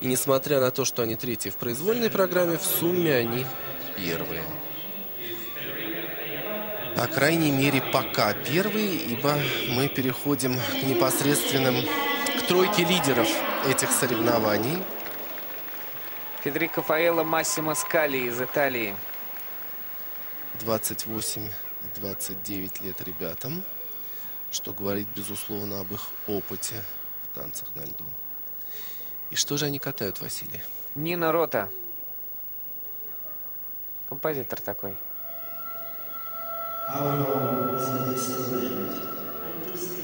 И несмотря на то, что они третьи в произвольной программе, в сумме они первые. По крайней мере, пока первые, ибо мы переходим к непосредственным, к тройке лидеров этих соревнований. Федерико Фаэлло Массимо Скали из Италии. 28-29 лет ребятам, что говорит, безусловно, об их опыте в танцах на льду. И что же они катают, Василий? Нина Рота. Композитор такой. Our home is in distant land. And this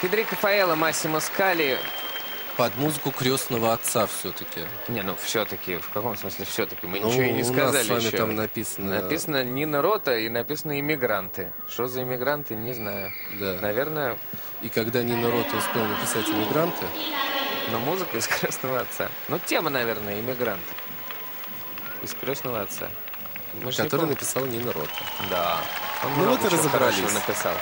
Федерико Фаэлло Массимо Скали. Под музыку крестного отца все-таки. Не, ну все-таки, в каком смысле все-таки? Мы Ну, ничего и не у нас сказали с вами еще. там написано- Написано Нина Рота и написано иммигранты. Что за иммигранты, не знаю. Да. Наверное, И когда Нина Рота успела написать «Иммигранты», но музыка из крестного отца. Ну, тема, наверное, иммигранты. Из крестного отца. Мы не который помним. написала Нина Рота. Да. Он Ну вот и разобрались. написал.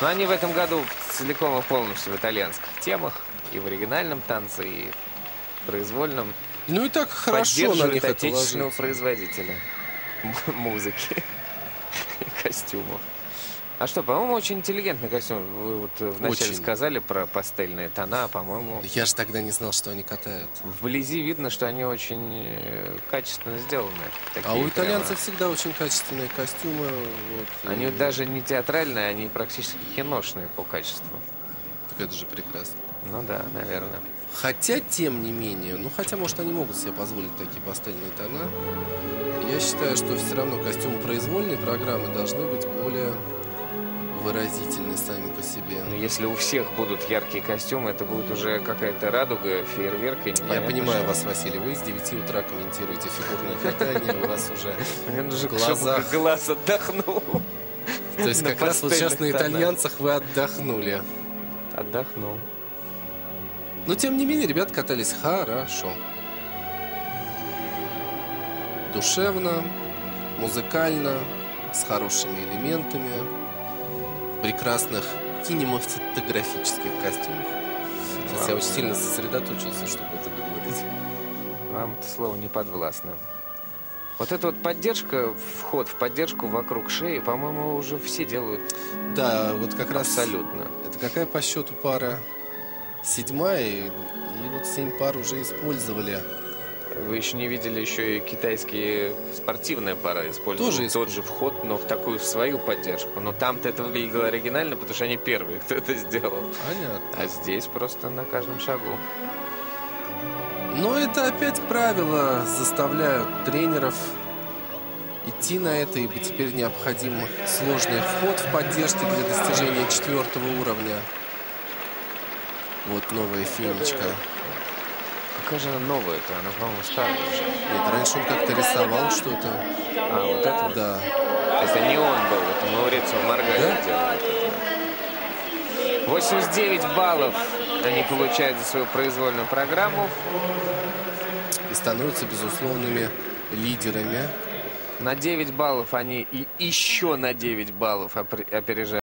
Но они в этом году целиком и полностью в итальянских темах. И в оригинальном танце, и в произвольном. Ну и так хорошо на них отечественного производителя музыки костюмов. А что, по-моему, очень интеллигентный костюм. Вы вот э, вначале Очень. сказали про пастельные тона, по-моему. Я же тогда не знал, что они катают. Вблизи видно, что они очень э, качественно сделаны. А у Такие итальянцев прямо. всегда очень качественные костюмы. Вот, Они и- даже не театральные, они практически киношные по качеству. Так это же прекрасно. Ну да, наверное. Хотя, тем не менее, ну хотя, может, они могут себе позволить такие пастельные тона. Я считаю, что все равно костюмы произвольной программы должны быть более выразительны сами по себе. Но если у всех будут яркие костюмы, это будет уже какая-то радуга, фейерверк. и Я понимаю что. вас, Василий, вы с 9 утра комментируете фигурное катание, у вас уже... В глазах. глаз отдохнул. То есть как раз вот сейчас на итальянцах вы отдохнули. Отдохнул. Но тем не менее, ребята катались хорошо. Душевно, музыкально, с хорошими элементами, в прекрасных кинематографических костюмах. Сейчас я очень сильно сосредоточился, чтобы это выговорить. Вам это слово не подвластно. Вот эта вот поддержка, вход в поддержку вокруг шеи, по-моему, уже все делают Да, вот как раз... абсолютно. Это какая по счету пара? Седьмая, и, и вот семь пар уже использовали. Вы еще не видели еще и китайские спортивные пары используют Тоже тот же вход, но в такую в свою поддержку. Но там-то это выглядело оригинально, потому что они первые, кто это сделал. Понятно. А здесь просто на каждом шагу. Но это опять правила заставляют тренеров идти на это, ибо теперь необходим сложный вход в поддержке для достижения четвертого уровня. Вот новая фенечка. Какая же она новая-то? Она, по-моему, старая уже. Нет, раньше он как-то рисовал что-то. А, вот это? Да. Это не он был, это Маурицу Маргари Да? делал. 89 баллов они получают за свою произвольную программу. И становятся безусловными лидерами. На 9 баллов они и еще на 9 баллов опережают